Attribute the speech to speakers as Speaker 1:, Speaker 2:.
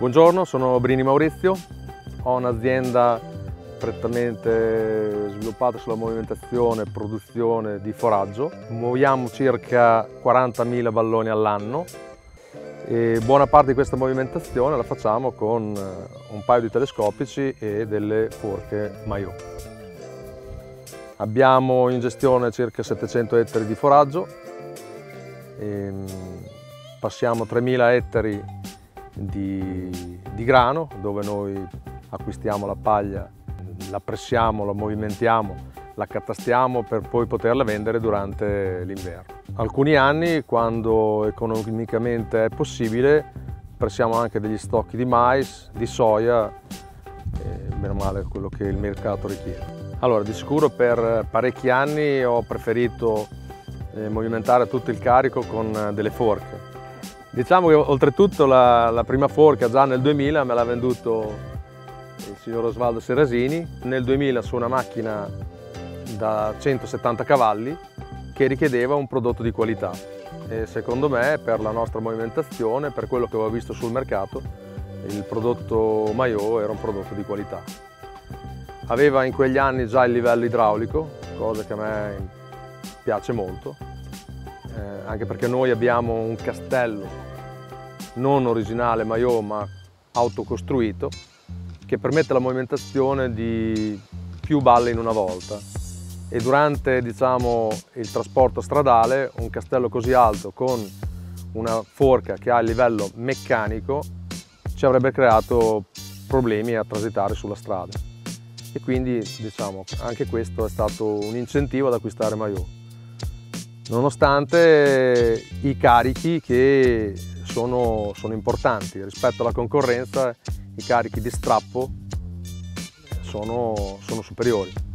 Speaker 1: Buongiorno, sono Brini Maurizio, ho un'azienda prettamente sviluppata sulla movimentazione e produzione di foraggio. Muoviamo circa 40.000 balloni all'anno e buona parte di questa movimentazione la facciamo con eh, un paio di telescopici e delle forche Maillot. Abbiamo in gestione circa 700 ettari di foraggio, passiamo 3.000 ettari di, di grano dove noi acquistiamo la paglia, la pressiamo, la movimentiamo, la catastiamo per poi poterla vendere durante l'inverno. Alcuni anni, quando economicamente è possibile, pressiamo anche degli stocchi di mais, di soia, meno male quello che il mercato richiede. Allora, di sicuro per parecchi anni ho preferito eh, movimentare tutto il carico con delle forche, Diciamo che oltretutto la, la, prima forca già nel 2000 me l'ha venduto il signor Osvaldo Serasini, nel 2000 su una macchina da 170 cavalli che richiedeva un prodotto di qualità. E secondo me per la nostra movimentazione, per quello che avevo visto sul mercato, il prodotto Maillot era un prodotto di qualità. Aveva in quegli anni già il livello idraulico, cosa che a me piace molto, eh, anche perché noi abbiamo un castello non originale Maillot ma autocostruito che permette la movimentazione di più balle in una volta. E durante diciamo, il trasporto stradale un castello così alto con una forca che ha il livello meccanico ci avrebbe creato problemi a transitare sulla strada. E quindi diciamo, anche questo è stato un incentivo ad acquistare Maillot nonostante i carichi che sono, sono importanti. Rispetto alla concorrenza i carichi di strappo sono, sono superiori